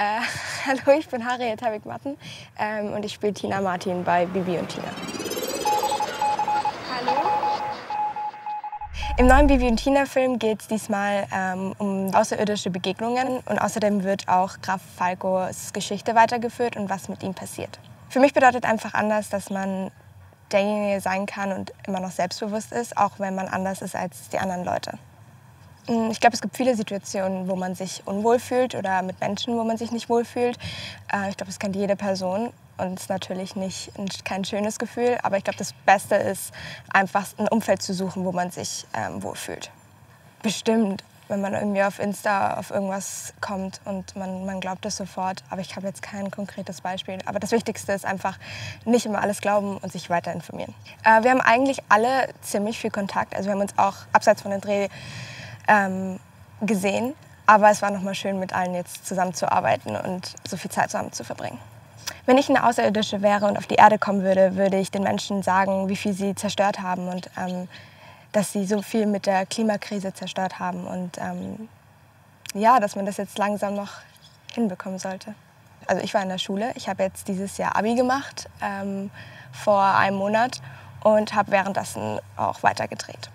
Äh, hallo, ich bin Harriet Habig-Matten ähm, und ich spiele Tina Martin bei Bibi und Tina. Hallo. Im neuen Bibi und Tina-Film geht es diesmal ähm, um außerirdische Begegnungen und außerdem wird auch Graf Falcos Geschichte weitergeführt und was mit ihm passiert. Für mich bedeutet einfach anders, dass man derjenige sein kann und immer noch selbstbewusst ist, auch wenn man anders ist als die anderen Leute. Mm, ich glaube, es gibt viele Situationen, wo man sich unwohl fühlt oder mit Menschen, wo man sich nicht wohlfühlt. Äh, ich glaube, das kennt jede Person und es ist natürlich nicht kein schönes Gefühl, aber ich glaube, das Beste ist einfach ein Umfeld zu suchen, wo man sich ähm, wohlfühlt. Bestimmt, wenn man irgendwie auf Insta auf irgendwas kommt und man, man glaubt das sofort, aber ich habe jetzt kein konkretes Beispiel. Aber das Wichtigste ist einfach nicht immer alles glauben und sich weiter informieren. Äh, wir haben eigentlich alle ziemlich viel Kontakt, also wir haben uns auch abseits von den Dreh ähm, gesehen. Aber es war nochmal schön, mit allen jetzt zusammenzuarbeiten und so viel Zeit zusammen zu verbringen. Wenn ich eine Außerirdische wäre und auf die Erde kommen würde, würde ich den Menschen sagen, wie viel sie zerstört haben und ähm, dass sie so viel mit der Klimakrise zerstört haben und ähm, ja, dass man das jetzt langsam noch hinbekommen sollte. Also ich war in der Schule, ich habe jetzt dieses Jahr Abi gemacht ähm, vor einem Monat und habe währenddessen auch weitergedreht.